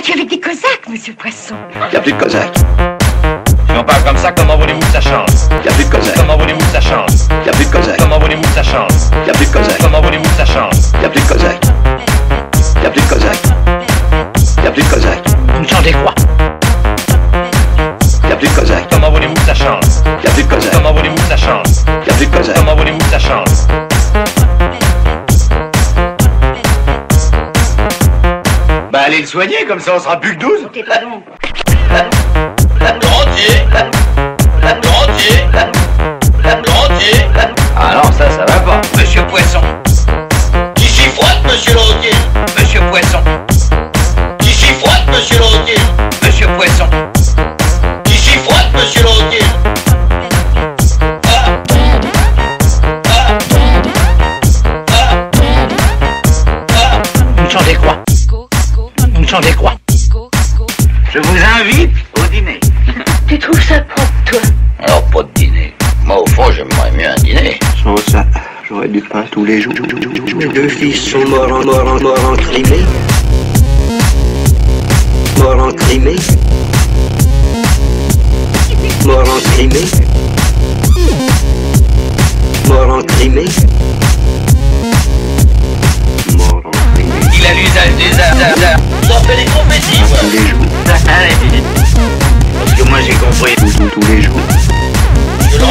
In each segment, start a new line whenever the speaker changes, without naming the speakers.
battu avec des Cosaques, monsieur Poisson.
Y a plus de Cosaques.
Si on parle comme ça, comment voulez-vous que ça change
Y a plus de Cosaques.
Comment voulez-vous que ça change
Y a plus de Cosaques.
Comment voulez-vous que ça change
Y a plus de Cosaques.
Comment voulez-vous que ça change
Y a plus de Cosaques. Y a plus de Cosaques. Y a plus de Cosaques.
Vous me chantez quoi
Y a plus de Cosaques.
Comment voulez-vous que ça change
Y a plus de Cosaques.
Comment voulez-vous que ça change
Y a plus de Cosaques.
Comment voulez-vous que ça change
allez le soigner, comme ça on sera plus que 12.
T'es pas bon.
Rentier Rentier Ah non, ça, ça va Je vous invite au dîner.
Tu trouves ça propre, toi
Alors, pas de dîner. Moi, au fond, j'aimerais mieux un dîner.
Sans ça, j'aurais du pain tous les jours.
Mes deux fils sont morts en morts en morts en Crimée. Morts en Crimée. Morts en Crimée. Morts en Crimée.
tous les jours. Je le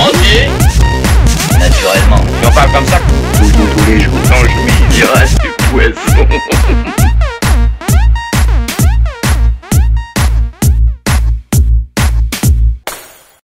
Naturellement. Si on
parle comme ça,